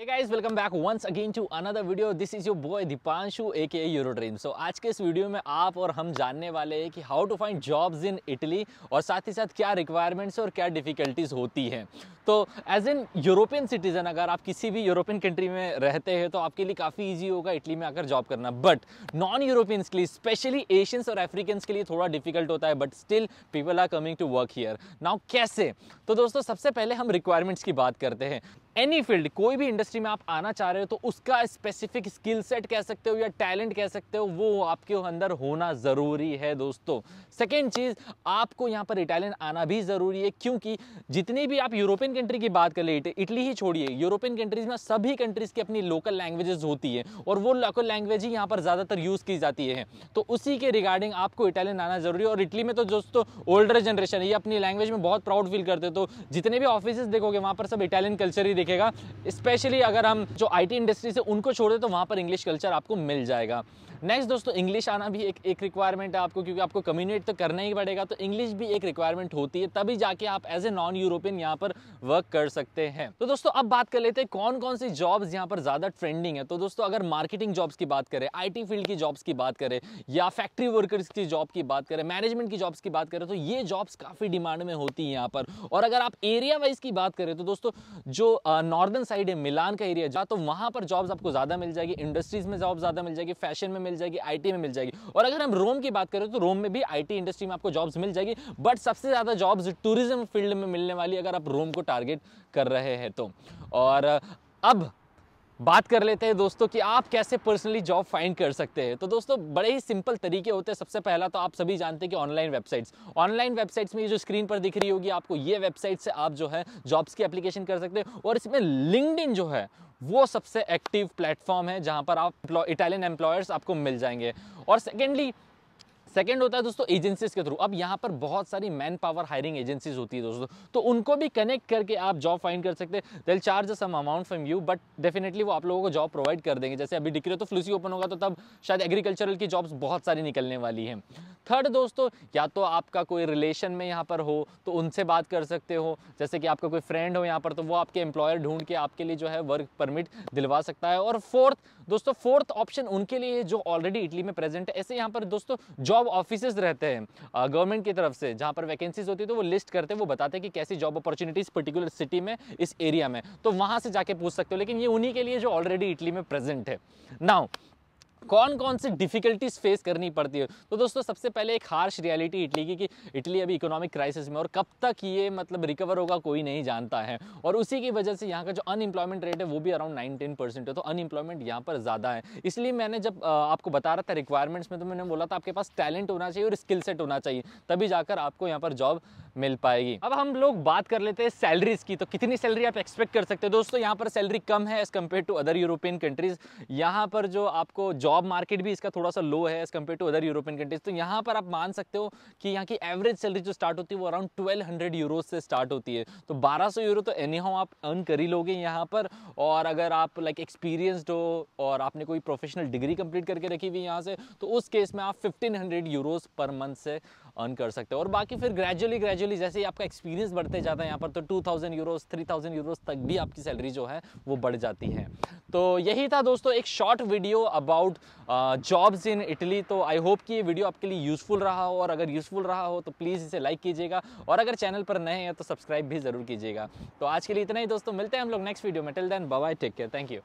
Hey guys, welcome back once again to another video. This is your boy Dipanshu aka Eurodream. So आज के इस video में आप और हम जानने वाले हैं कि how to find jobs in Italy और साथ ही साथ क्या रिक्वायरमेंट्स और क्या डिफिकल्टीज होती हैं। तो एज एन यूरोपियन सिटीजन अगर आप किसी भी यूरोपियन कंट्री में रहते हैं तो आपके लिए काफ़ी ईजी होगा इटली में आकर जॉब करना। बट नॉन यूरोपियंस के लिए स्पेशली एशियंस और अफ्रीकन्स के लिए थोड़ा डिफ़िकल्ट होता है but still people are coming to work here now कैसे? तो दोस्तों सबसे पहले हम रिक्वायरमेंट्स की बात करते हैं। एनी फ़ील्ड कोई भी इंडस्ट्री में आप आना चाह रहे हो तो उसका स्पेसिफिक स्किल सेट कह सकते हो या टैलेंट कह सकते हो, वो आपके अंदर होना ज़रूरी है दोस्तों। सेकेंड चीज़, आपको यहाँ पर इटालियन आना भी ज़रूरी है, क्योंकि जितनी भी आप यूरोपियन कंट्री की बात कर ले इटली ही छोड़िए यूरोपियन कंट्रीज़ में सभी कंट्रीज़ की अपनी लोकल लैंग्वेजेस होती है, और वो लोकल लैंग्वेज ही यहाँ पर ज़्यादातर यूज़ की जाती है। तो उसी के रिगार्डिंग आपको इटालियन आना ज़रूरी है, और इटली में तो दोस्तों ओल्डर जनरेशन ये अपनी लैंग्वेज में बहुत प्राउड फील करते तो जितने भी ऑफ़िस देखोगे, वहाँ पर सब इटालियन कल्चर ही दिखेगा स्पेशली अगर हम जो आईटी इंडस्ट्री से उनको छोड़ दें तो वहाँ पर इंग्लिश कल्चर आपको मिल जाएगा। नेक्स्ट दोस्तों इंग्लिश आना भी एक एक रिक्वायरमेंट है आपको, क्योंकि आपको कम्युनिकेट तो करना ही पड़ेगा। तो इंग्लिश भी एक रिक्वायरमेंट होती है, तभी जाके आप एज ए नॉन यूरोपियन यहाँ पर वर्क कर सकते हैं। तो दोस्तों, अब बात कर लेते हैं कौन कौन सी जॉब्स यहाँ पर ज़्यादा ट्रेंडिंग है। तो दोस्तों, अगर मार्केटिंग जॉब्स की बात करें आईटी फ़ील्ड की जॉब्स की बात करें, या फैक्ट्री वर्कर्स की जॉब की बात करें मैनेजमेंट की जॉब्स की बात करें तो ये जॉब्स काफ़ी डिमांड में होती है यहाँ पर। और अगर आप एरिया वाइज की बात करें तो दोस्तों, जो नॉर्दर्न साइड है, मिलान का एरिया तो वहाँ पर जॉब्स आपको ज़्यादा मिल जाएगी इंडस्ट्रीज़ में जॉब ज़्यादा मिल जाएगी फ़ैशन में मिल जाएगी आई में मिल जाएगी। और अगर हम रोम की बात करें तो रोम में भी आईटी इंडस्ट्री में आपको जॉब्स मिल जाएगी बट सबसे ज़्यादा जॉब्स टूरिज़्म फ़ील्ड में मिलने वाली अगर आप रोम को टारगेट कर रहे हैं तो। और, अब बात कर लेते हैं दोस्तों कि आप कैसे पर्सनली जॉब फाइंड कर सकते हैं। तो दोस्तों, बड़े ही सिंपल तरीके होते हैं। सबसे पहला तो आप सभी जानते हैं कि ऑनलाइन वेबसाइट्स ऑनलाइन वेबसाइट्स में ये जो स्क्रीन पर दिख रही होगी आपको, ये वेबसाइट से आप जो है जॉब्स की एप्लीकेशन कर सकते हैं। और इसमें लिंकड जो है वो सबसे एक्टिव प्लेटफॉर्म है जहाँ पर आप इटालियन एम्प्लॉयर्स आपको मिल जाएँगे। और सेकेंडली सेकेंड होता है दोस्तों एजेंसीज के थ्रू अब यहाँ पर बहुत सारी मैन पावर हायरिंग एजेंसीज होती है दोस्तों। तो उनको भी कनेक्ट करके आप जॉब फाइंड कर सकते हैं। They'll charge some amount from you but definitely वो आप लोगों को जॉब प्रोवाइड कर देंगे। जैसे अभी डिक्री तो फ्लूसी ओपन होगा तो तब शायद एग्रीकल्चरल की जॉब्स बहुत सारी निकलने वाली हैं। थर्ड दोस्तों, या तो आपका कोई रिलेशन में यहाँ पर हो तो उनसे बात कर सकते हो। जैसे कि आपका कोई फ्रेंड हो यहाँ पर तो वो आपके एम्प्लॉयर ढूंढ के आपके लिए जो है वर्क परमिट दिलवा सकता है। और फोर्थ दोस्तों फोर्थ ऑप्शन उनके लिए जो ऑलरेडी इटली में प्रेजेंट है, ऐसे यहाँ पर दोस्तों जॉब ऑफ़िस रहते हैं गवर्नमेंट की तरफ़ से, जहाँ पर वैकेंसीज होती है तो वो लिस्ट करते हैं, वो बताते हैं कि कैसी जॉब अपॉर्चुनिटीज़ पर्टिकुलर सिटी में, इस एरिया में। तो वहाँ से जाके पूछ सकते हो, लेकिन ये उन्हीं के लिए जो ऑलरेडी इटली में प्रेजेंट है। नाउ कौन कौन सी डिफिकल्टीज फेस करनी पड़ती है? तो दोस्तों, सबसे पहले एक हार्श रियलिटी इटली की कि इटली अभी इकोनॉमिक क्राइसिस में और कब तक ये मतलब रिकवर होगा, कोई नहीं जानता है। और उसी की वजह से यहाँ का जो अनएम्प्लॉयमेंट रेट है, वो भी अराउंड नाइन टेन परसेंट है तो अनएम्प्लॉयमेंट यहाँ पर ज़्यादा है। इसलिए मैंने जब आपको बता रहा था रिक्वायरमेंट्स में तो मैंने बोला था आपके पास टैलेंट होना चाहिए और स्किल सेट होना चाहिए, तभी जाकर आपको यहाँ पर जॉब मिल पाएगी। अब हम लोग बात कर लेते हैं सैलरीज की तो कितनी सैलरी आप एक्सपेक्ट कर सकते हैं? दोस्तों, यहाँ पर सैलरी कम है as compared to other European countries यहाँ पर जो आपको जॉब मार्केट भी इसका थोड़ा सा लो है as compared to other European countries तो यहाँ पर आप मान सकते हो कि यहाँ की एवरेज सैलरी जो स्टार्ट होती है वो अराउंड ट्वेल्व हंड्रेड यूरोज से स्टार्ट होती है। तो बारह सौ यूरो तो एनी आप अर्न कर ही लोगे यहाँ पर। और अगर आप लाइक एक्सपीरियंसड हो और आपने कोई प्रोफेशनल डिग्री कंप्लीट करके रखी हुई यहाँ से तो उस केस में आप फिफ्टीन हंड्रेड यूरोज पर मंथ से अर्न कर सकते हो। और बाकी फिर ग्रेजुअली ग्रेजुअली जैसे ही आपका एक्सपीरियंस बढ़ते जाता है यहाँ पर तो two thousand euros three thousand euros तक भी आपकी सैलरी जो है वो बढ़ जाती है। तो यही था दोस्तों एक short video about jobs in Italy तो आई होप कि ये वीडियो आपके लिए यूज़फुल रहा हो, और अगर यूज़फुल रहा हो तो प्लीज़ इसे लाइक कीजिएगा, और अगर चैनल पर नए हैं तो सब्सक्राइब भी ज़रूर कीजिएगा। तो आज के लिए इतना ही दोस्तों, मिलते हैं हम लोग नेक्स्ट वीडियो में। Till then bye take care thank you